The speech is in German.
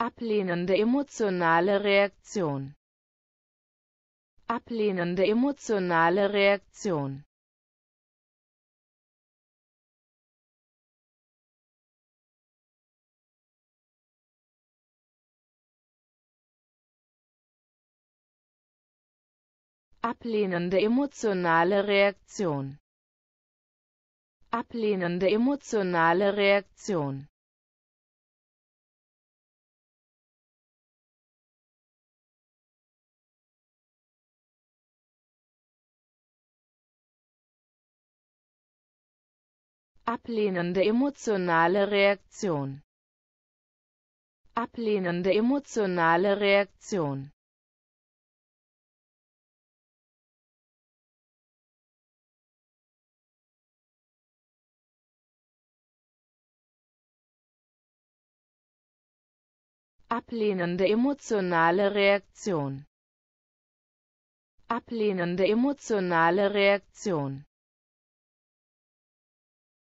ablehnende emotionale Reaktion. Ablehnende emotionale Reaktion. Ablehnende emotionale Reaktion. Ablehnende emotionale Reaktion ablehnende emotionale Reaktion. Ablehnende emotionale Reaktion. Ablehnende emotionale Reaktion. Ablehnende emotionale Reaktion